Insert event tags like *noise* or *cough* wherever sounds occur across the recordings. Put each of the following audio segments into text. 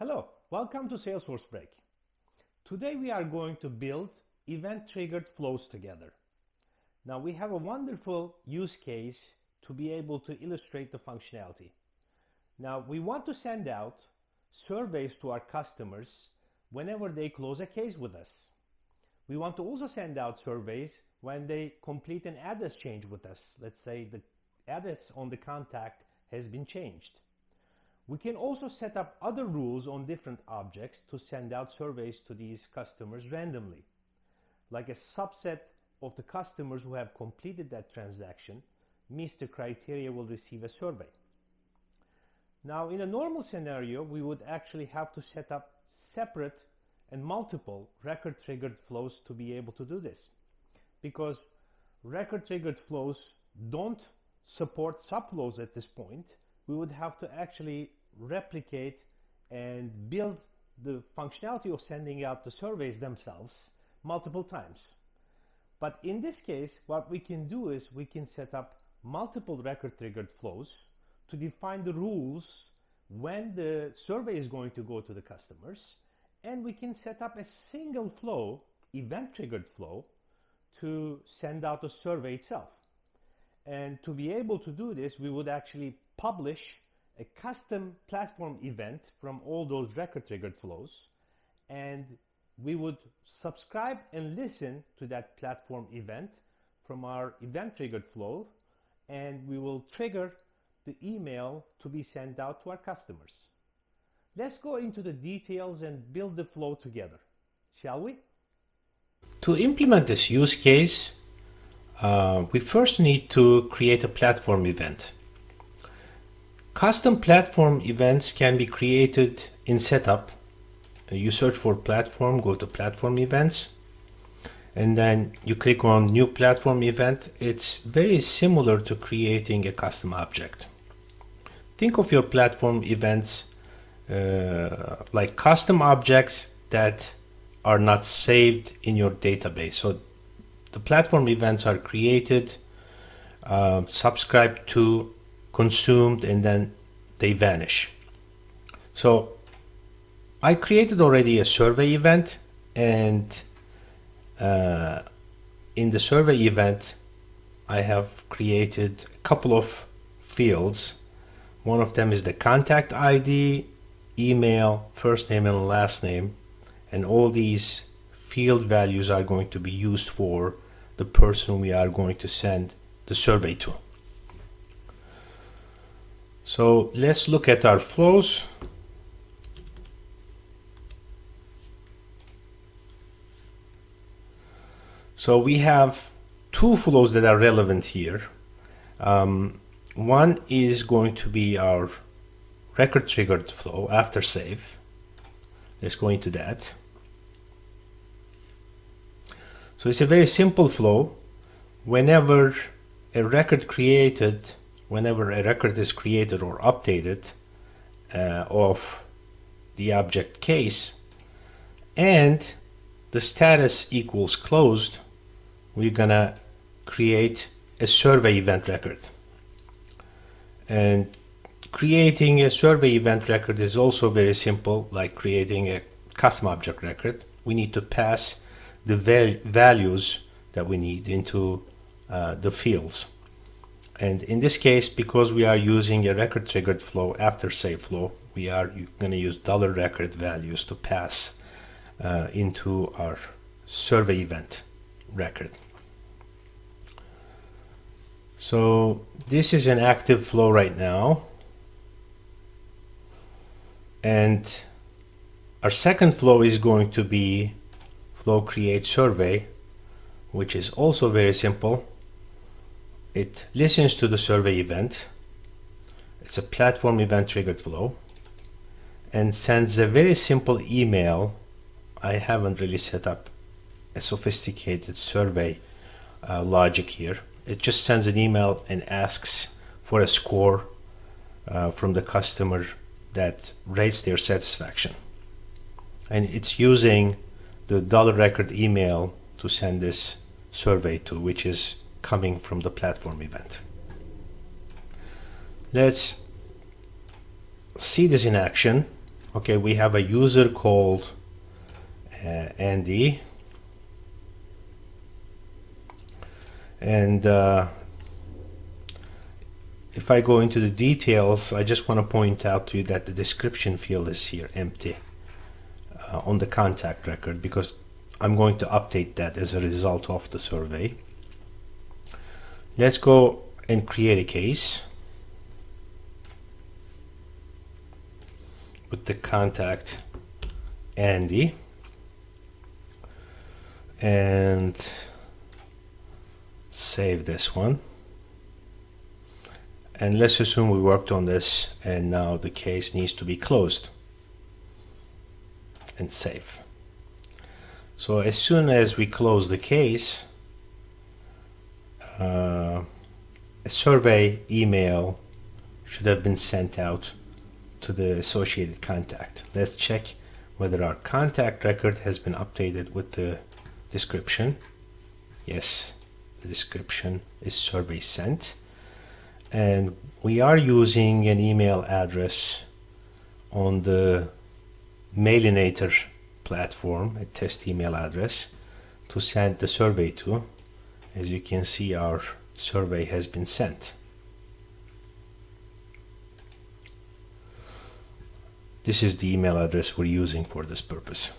Hello, welcome to Salesforce Break. Today we are going to build event-triggered flows together. Now we have a wonderful use case to be able to illustrate the functionality. Now we want to send out surveys to our customers whenever they close a case with us. We want to also send out surveys when they complete an address change with us. Let's say the address on the contact has been changed. We can also set up other rules on different objects to send out surveys to these customers randomly. Like a subset of the customers who have completed that transaction meets the criteria will receive a survey. Now, in a normal scenario, we would actually have to set up separate and multiple record triggered flows to be able to do this. Because record triggered flows don't support subflows at this point, we would have to actually replicate and build the functionality of sending out the surveys themselves multiple times. But in this case, what we can do is we can set up multiple record triggered flows to define the rules when the survey is going to go to the customers. And we can set up a single flow, event triggered flow, to send out the survey itself. And to be able to do this, we would actually publish a custom platform event from all those record triggered flows. And we would subscribe and listen to that platform event from our event triggered flow. And we will trigger the email to be sent out to our customers. Let's go into the details and build the flow together, shall we? To implement this use case, uh, we first need to create a platform event. Custom platform events can be created in setup. You search for platform, go to platform events, and then you click on new platform event. It's very similar to creating a custom object. Think of your platform events uh, like custom objects that are not saved in your database. So the platform events are created, uh, subscribed to, consumed and then they vanish. So I created already a survey event and uh, in the survey event I have created a couple of fields. One of them is the contact ID, email, first name and last name and all these field values are going to be used for the person we are going to send the survey to. So let's look at our flows. So we have two flows that are relevant here. Um, one is going to be our record triggered flow after save. Let's go into that. So it's a very simple flow. Whenever a record created whenever a record is created or updated uh, of the object case and the status equals closed, we're gonna create a survey event record. And creating a survey event record is also very simple, like creating a custom object record. We need to pass the val values that we need into uh, the fields. And in this case, because we are using a record triggered flow after save flow, we are going to use dollar record values to pass uh, into our survey event record. So this is an active flow right now. And our second flow is going to be flow create survey, which is also very simple it listens to the survey event. It's a platform event triggered flow and sends a very simple email. I haven't really set up a sophisticated survey uh, logic here. It just sends an email and asks for a score uh, from the customer that rates their satisfaction. And it's using the dollar record email to send this survey to, which is coming from the platform event. Let's see this in action. Okay, we have a user called uh, Andy. And uh, if I go into the details, I just want to point out to you that the description field is here empty uh, on the contact record because I'm going to update that as a result of the survey. Let's go and create a case with the contact Andy. And save this one. And let's assume we worked on this and now the case needs to be closed and save so as soon as we close the case uh, a survey email should have been sent out to the associated contact. Let's check whether our contact record has been updated with the description. Yes the description is survey sent. And we are using an email address on the Mailinator platform, a test email address to send the survey to. As you can see, our survey has been sent. This is the email address we're using for this purpose.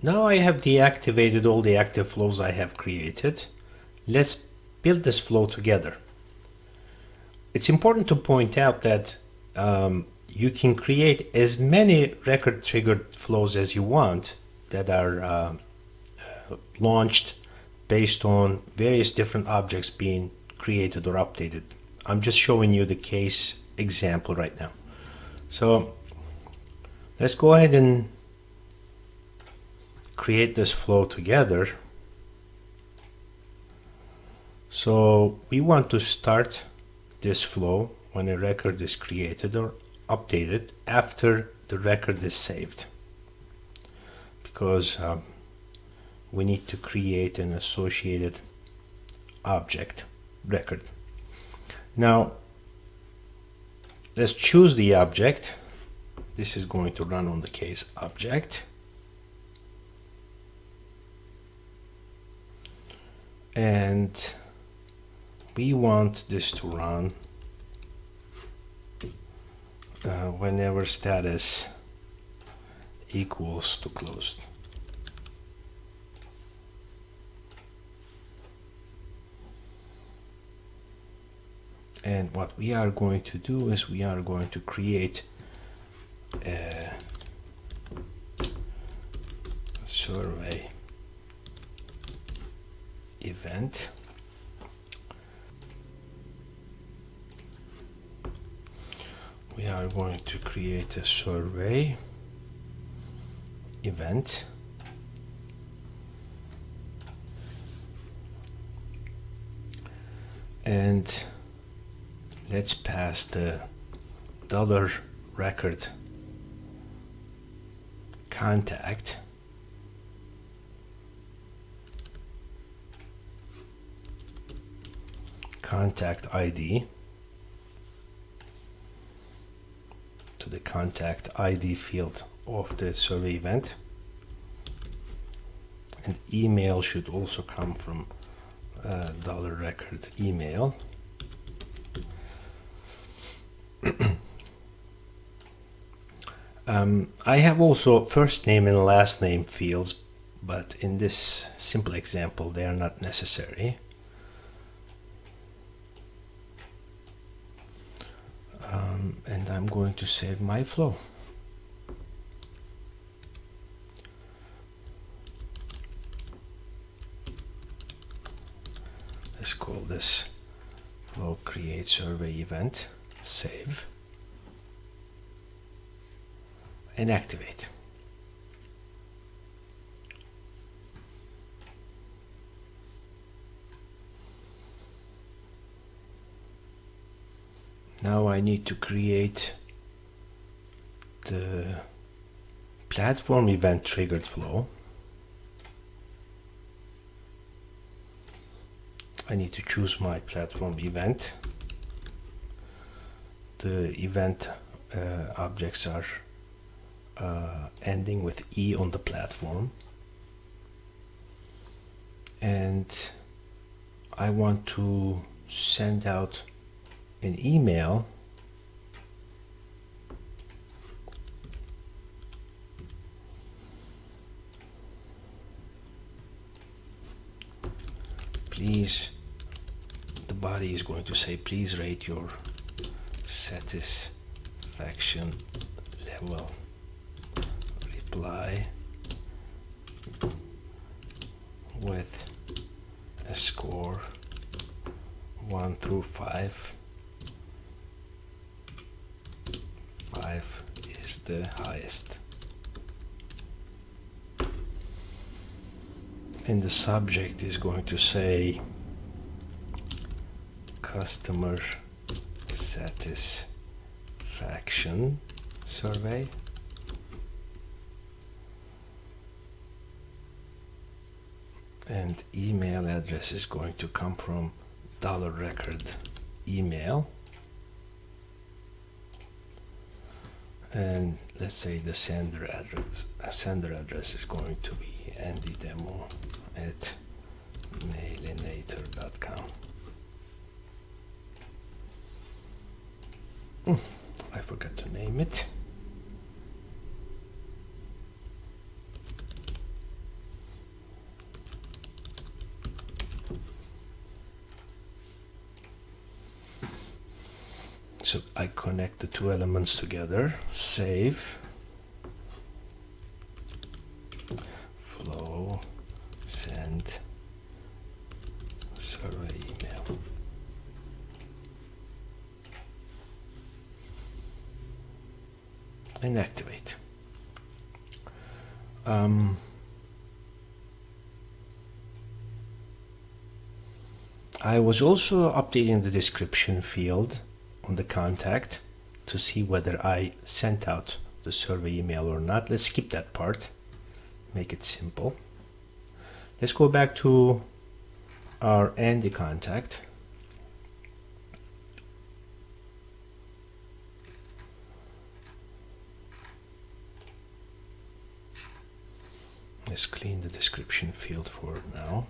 Now I have deactivated all the active flows I have created. Let's build this flow together. It's important to point out that um, you can create as many record triggered flows as you want that are uh, uh, launched based on various different objects being created or updated. I'm just showing you the case example right now. So let's go ahead and create this flow together. So we want to start this flow when a record is created or updated after the record is saved because um, we need to create an associated object record. Now let's choose the object. This is going to run on the case object. and we want this to run uh, whenever status equals to closed. And what we are going to do is we are going to create a survey event. We are going to create a survey event. And let's pass the dollar record contact contact ID to the contact ID field of the survey event. And email should also come from uh, dollar record email. *clears throat* um, I have also first name and last name fields, but in this simple example, they are not necessary. And I'm going to save my flow. Let's call this flow create survey event, save, and activate. Now I need to create the platform event triggered flow. I need to choose my platform event. The event uh, objects are uh, ending with E on the platform. And I want to send out an email. Please the body is going to say please rate your satisfaction level. Reply with a score 1 through 5 5 is the highest. And the subject is going to say customer satisfaction survey. And email address is going to come from dollar record email and let's say the sender address sender address is going to be ndemo at mailinator.com mm, I forgot to name it so I connect the two elements together. Save. Flow. Send. Survey email. And activate. Um, I was also updating the description field on the contact to see whether I sent out the survey email or not. Let's skip that part, make it simple. Let's go back to our Andy contact. Let's clean the description field for now.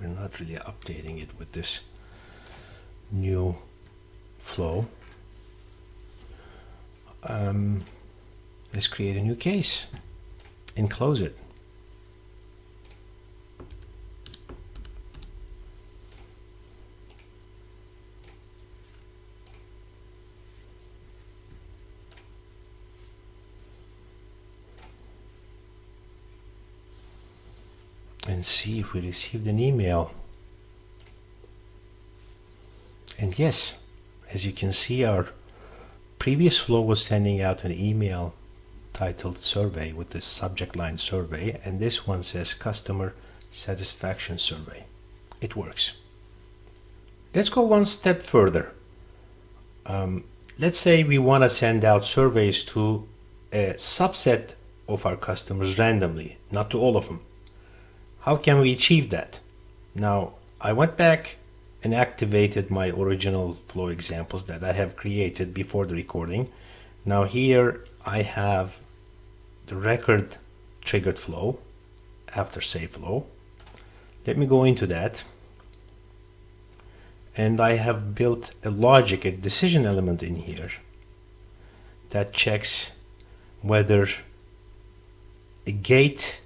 We're not really updating it with this new flow. Um, let's create a new case and close it. and see if we received an email. And yes, as you can see, our previous flow was sending out an email titled survey with the subject line survey, and this one says customer satisfaction survey. It works. Let's go one step further. Um, let's say we want to send out surveys to a subset of our customers randomly, not to all of them. How can we achieve that? Now, I went back and activated my original flow examples that I have created before the recording. Now here I have the record triggered flow after save flow. Let me go into that. And I have built a logic, a decision element in here that checks whether a gate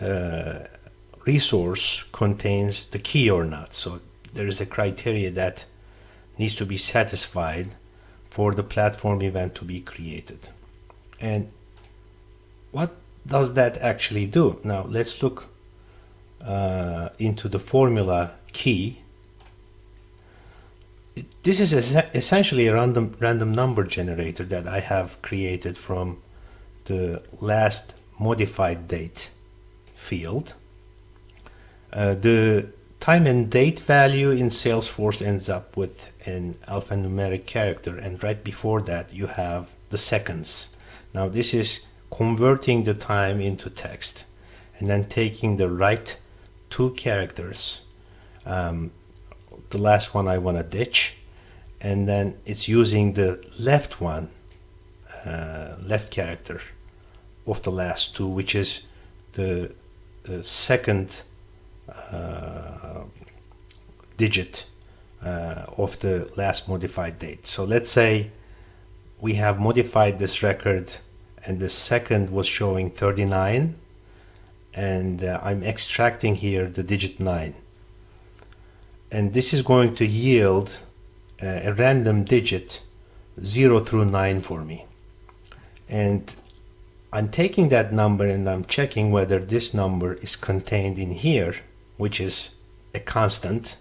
uh, resource contains the key or not. So there is a criteria that needs to be satisfied for the platform event to be created. And what does that actually do? Now let's look uh, into the formula key. This is essentially a random random number generator that I have created from the last modified date field. Uh, the time and date value in Salesforce ends up with an alphanumeric character and right before that you have the seconds. Now this is converting the time into text and then taking the right two characters um, the last one I want to ditch and then it's using the left one uh, left character of the last two which is the, the second uh, digit uh, of the last modified date. So let's say we have modified this record and the second was showing 39 and uh, I'm extracting here the digit 9 and this is going to yield uh, a random digit 0 through 9 for me. And I'm taking that number and I'm checking whether this number is contained in here which is a constant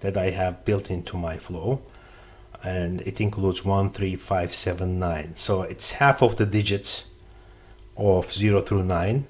that I have built into my flow and it includes 1 3 5 7 9 so it's half of the digits of 0 through 9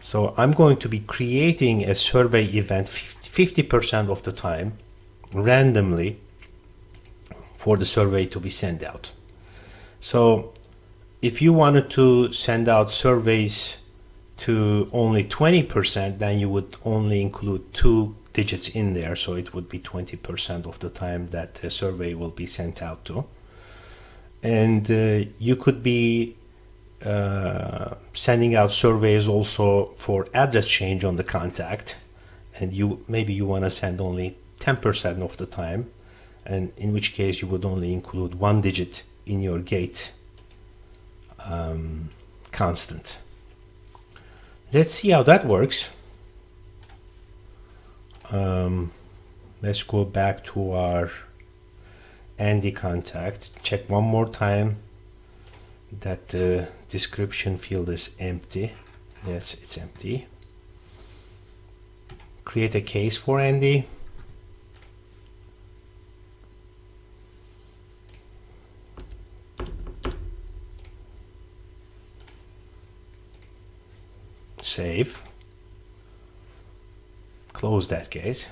so I'm going to be creating a survey event 50% of the time randomly for the survey to be sent out. So if you wanted to send out surveys to only 20%, then you would only include two digits in there. So it would be 20% of the time that the survey will be sent out to. And uh, you could be uh, sending out surveys also for address change on the contact and you maybe you want to send only 10% of the time and in which case you would only include one digit in your gate um, constant let's see how that works. Um, let's go back to our Andy contact. Check one more time that the description field is empty. Yes it's empty. Create a case for Andy save close that case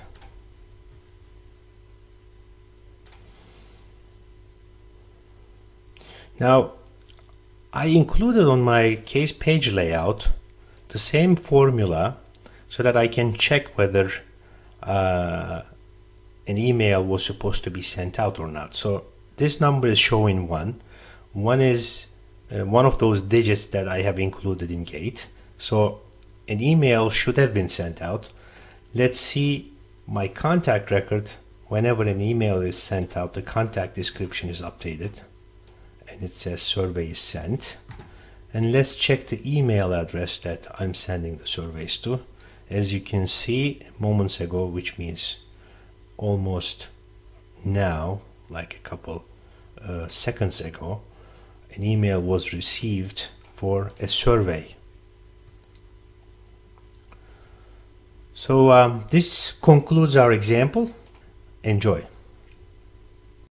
now I included on my case page layout the same formula so that I can check whether uh, an email was supposed to be sent out or not. So this number is showing one. One is uh, one of those digits that I have included in gate. So an email should have been sent out. Let's see my contact record. Whenever an email is sent out, the contact description is updated and it says survey is sent and let's check the email address that I'm sending the surveys to as you can see moments ago which means almost now like a couple uh, seconds ago an email was received for a survey so um, this concludes our example. Enjoy